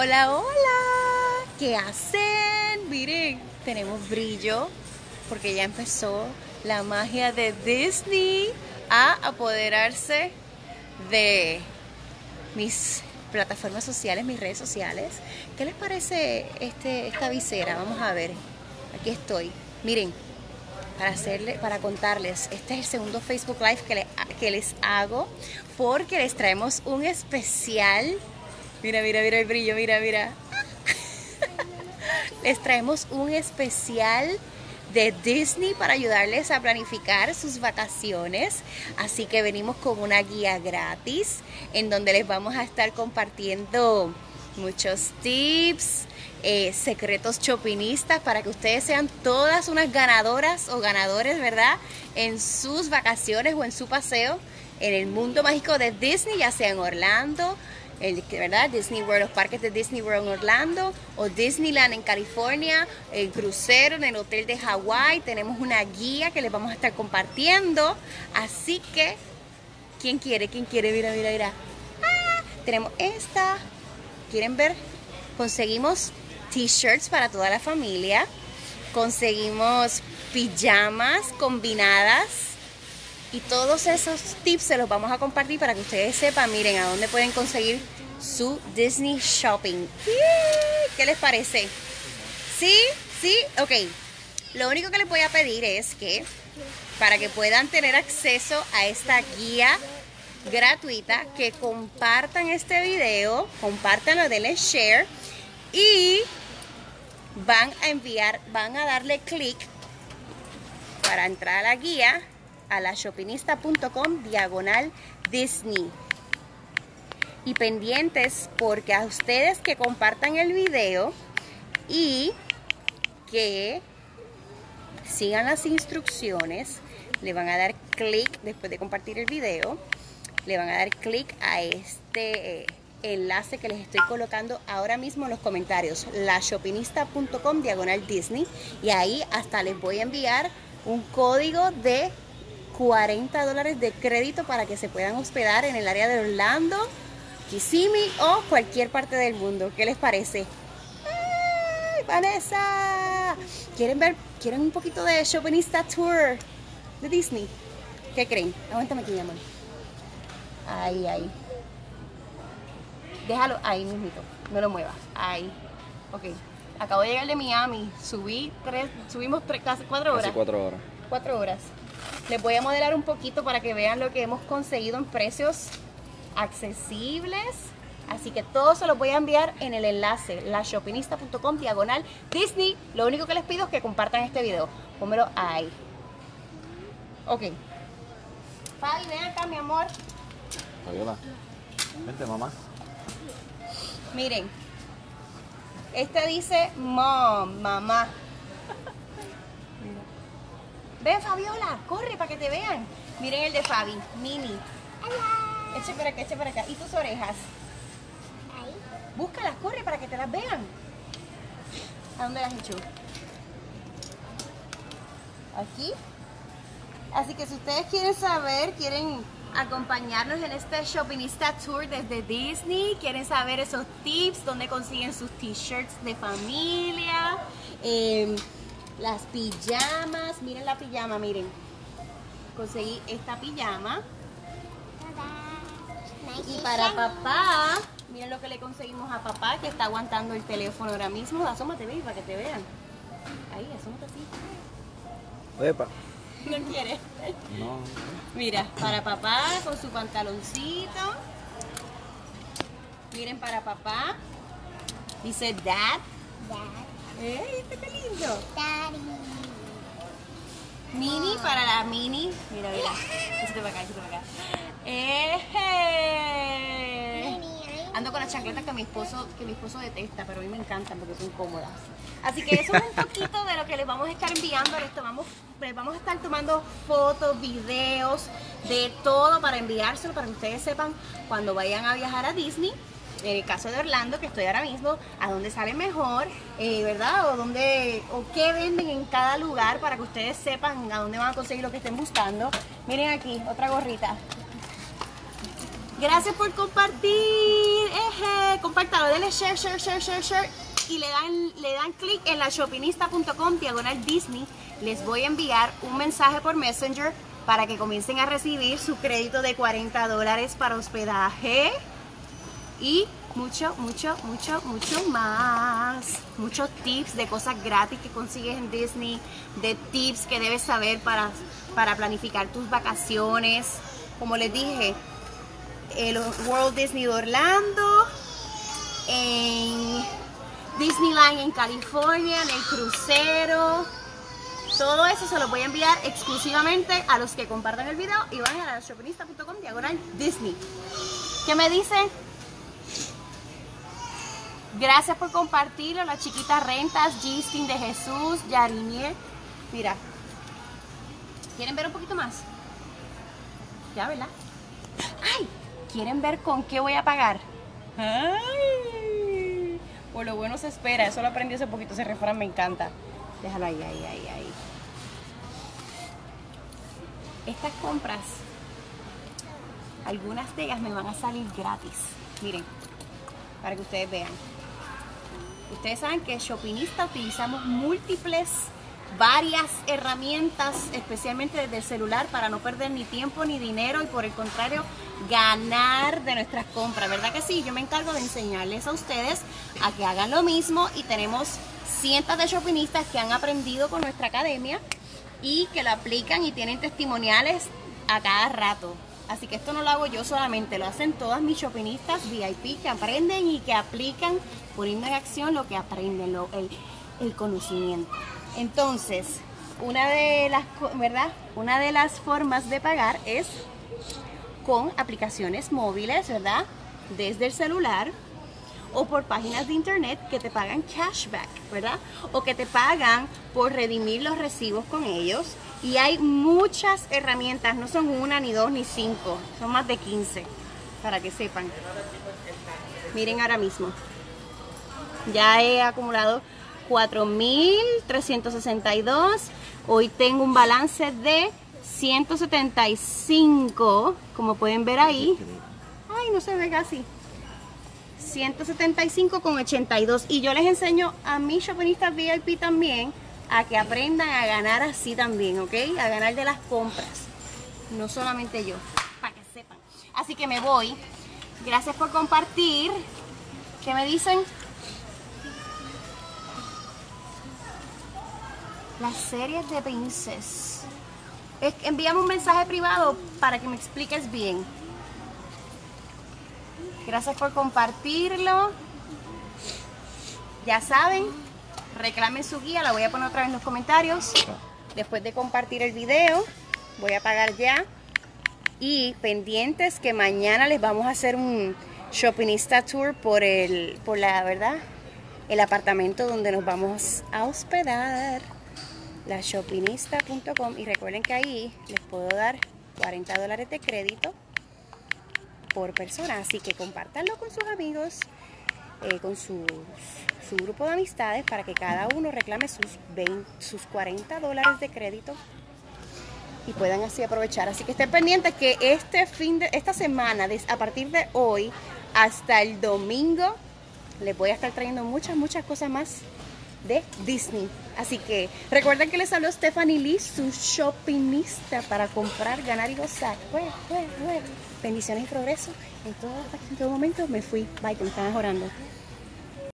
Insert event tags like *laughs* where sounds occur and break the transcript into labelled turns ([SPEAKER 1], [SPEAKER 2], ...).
[SPEAKER 1] Hola, hola. ¿Qué hacen? Miren, tenemos brillo porque ya empezó la magia de Disney a apoderarse de mis plataformas sociales, mis redes sociales. ¿Qué les parece este, esta visera? Vamos a ver. Aquí estoy. Miren, para hacerle, para contarles, este es el segundo Facebook Live que, que les hago porque les traemos un especial. Mira, mira, mira el brillo, mira, mira. *laughs* les traemos un especial de Disney para ayudarles a planificar sus vacaciones. Así que venimos con una guía gratis en donde les vamos a estar compartiendo muchos tips, eh, secretos chopinistas para que ustedes sean todas unas ganadoras o ganadores, ¿verdad? En sus vacaciones o en su paseo en el mundo mágico de Disney, ya sea en Orlando, el, ¿verdad? Disney World, los parques de Disney World en Orlando o Disneyland en California, el crucero en el hotel de Hawái. Tenemos una guía que les vamos a estar compartiendo. Así que, ¿quién quiere? ¿Quién quiere? Mira, mira, mira. Ah, tenemos esta. ¿Quieren ver? Conseguimos t-shirts para toda la familia. Conseguimos pijamas combinadas y todos esos tips se los vamos a compartir para que ustedes sepan, miren, a dónde pueden conseguir su Disney Shopping. ¿Qué les parece? ¿Sí? ¿Sí? Ok. Lo único que les voy a pedir es que para que puedan tener acceso a esta guía gratuita, que compartan este video, compartanlo, denle share y van a enviar, van a darle clic para entrar a la guía a la shopinista.com diagonal Disney. Y pendientes porque a ustedes que compartan el video y que sigan las instrucciones, le van a dar clic después de compartir el video, le van a dar clic a este eh, enlace que les estoy colocando ahora mismo en los comentarios, la shopinista.com diagonal Disney y ahí hasta les voy a enviar un código de 40 dólares de crédito para que se puedan hospedar en el área de Orlando, Kissimmee o cualquier parte del mundo. ¿Qué les parece? ¡Ay, Vanessa! ¿Quieren ver? ¿Quieren un poquito de Shoppingista Tour de Disney? ¿Qué creen? Aguántame aquí, mi amor. Ahí, ahí. Déjalo ahí mismito. No lo muevas. Ahí. Ok. Acabo de llegar de Miami. Subí tres, subimos tres, casi cuatro horas.
[SPEAKER 2] Casi cuatro horas.
[SPEAKER 1] Cuatro horas. Les voy a modelar un poquito para que vean lo que hemos conseguido en precios accesibles. Así que todo se los voy a enviar en el enlace, lashopinista.com diagonal Disney. Lo único que les pido es que compartan este video. Pónmelo ahí. Ok. Fabi, ven acá, mi amor.
[SPEAKER 2] Fabiola. Vente, mamá.
[SPEAKER 1] Miren. Este dice mom, mamá. Ven, Fabiola, corre para que te vean. Miren el de Fabi, mini.
[SPEAKER 3] Hola.
[SPEAKER 1] Eche para acá, eche para acá. ¿Y tus orejas?
[SPEAKER 3] Ahí.
[SPEAKER 1] Búscalas, corre para que te las vean. ¿A dónde las hecho? Aquí. Así que si ustedes quieren saber, quieren acompañarnos en este Shoppingista Tour desde Disney, quieren saber esos tips, dónde consiguen sus t-shirts de familia, eh, las pijamas, miren la pijama, miren. Conseguí esta pijama. Y para papá, miren lo que le conseguimos a papá, que está aguantando el teléfono ahora mismo. Asómate, baby, para que te vean. Ahí, asómate así.
[SPEAKER 2] Epa.
[SPEAKER 1] ¿No quiere?
[SPEAKER 2] No.
[SPEAKER 1] Mira, para papá con su pantaloncito. Miren para papá. Dice dad.
[SPEAKER 3] Dad.
[SPEAKER 1] ¡Ey, está qué lindo!
[SPEAKER 3] Daddy.
[SPEAKER 1] Mini para la mini. Mira, mira. *laughs* Échate para acá, échate para acá. ¡Eh!
[SPEAKER 3] Ahí.
[SPEAKER 1] Ando con las chancletas que mi esposo, que mi esposo detesta, pero a mí me encantan porque son cómodas. Así que eso es un poquito de lo que les vamos a estar enviando. Les, tomamos, les vamos a estar tomando fotos, videos, de todo para enviárselo para que ustedes sepan cuando vayan a viajar a Disney. En el caso de Orlando, que estoy ahora mismo, a dónde sale mejor, eh, ¿verdad? O dónde, o qué venden en cada lugar para que ustedes sepan a dónde van a conseguir lo que estén buscando. Miren aquí, otra gorrita. Gracias por compartir. Eje, compártalo, denle share, share, share, share, share. Y le dan, le dan clic en la shopinista.com diagonal Disney. Les voy a enviar un mensaje por Messenger para que comiencen a recibir su crédito de 40 dólares para hospedaje. Y mucho, mucho, mucho, mucho más. Muchos tips de cosas gratis que consigues en Disney, de tips que debes saber para, para planificar tus vacaciones. Como les dije, el World Disney de Orlando, en Disneyland en California, en el crucero. Todo eso se lo voy a enviar exclusivamente a los que compartan el video y van a la shopinista.com diagonal Disney. ¿Qué me dicen? Gracias por compartirlo, la chiquita Rentas, Gistin de Jesús, Yarinier. Mira, ¿quieren ver un poquito más? Ya, ¿verdad? ¡Ay! ¿Quieren ver con qué voy a pagar? ¡Ay! Por lo bueno se espera, eso lo aprendí hace poquito, ese refrán me encanta. Déjalo ahí, ahí, ahí, ahí. Estas compras, algunas de ellas me van a salir gratis. Miren, para que ustedes vean. Ustedes saben que Shopinista utilizamos múltiples, varias herramientas, especialmente desde el celular, para no perder ni tiempo ni dinero y por el contrario, ganar de nuestras compras. ¿Verdad que sí? Yo me encargo de enseñarles a ustedes a que hagan lo mismo y tenemos cientos de shopinistas que han aprendido con nuestra academia y que lo aplican y tienen testimoniales a cada rato. Así que esto no lo hago yo solamente, lo hacen todas mis shopinistas VIP que aprenden y que aplican poniendo en acción lo que aprenden, lo, el, el conocimiento. Entonces, una de las, ¿verdad? Una de las formas de pagar es con aplicaciones móviles, ¿verdad? Desde el celular o por páginas de internet que te pagan cashback, ¿verdad? O que te pagan por redimir los recibos con ellos. Y hay muchas herramientas, no son una, ni dos, ni cinco, son más de 15, para que sepan. Miren ahora mismo. Ya he acumulado 4.362. Hoy tengo un balance de 175, como pueden ver ahí. Ay, no se ve casi. 175 con 82 y yo les enseño a mis shopinistas VIP también a que aprendan a ganar así también, ¿ok? A ganar de las compras, no solamente yo, para que sepan. Así que me voy. Gracias por compartir. ¿Qué me dicen? Las series de Princess. Es- Envíame un mensaje privado para que me expliques bien. Gracias por compartirlo. Ya saben, reclamen su guía, la voy a poner otra vez en los comentarios. Después de compartir el video, voy a pagar ya. Y pendientes que mañana les vamos a hacer un shoppingista tour por el, por la verdad, el apartamento donde nos vamos a hospedar. La shopinista.com y recuerden que ahí les puedo dar 40 dólares de crédito por persona. Así que compártanlo con sus amigos, eh, con sus- su grupo de amistades para que cada uno reclame sus, 20 sus 40 dólares de crédito y puedan así aprovechar. Así que estén pendientes que este fin de esta semana, a partir de hoy hasta el domingo, les voy a estar trayendo muchas, muchas cosas más de Disney. Así que recuerden que les habló Stephanie Lee, su shoppingista para comprar, ganar y gozar. Bueno, bueno, bueno. Bendiciones y progreso. En todo, en todo momento me fui. Bye, que me están orando.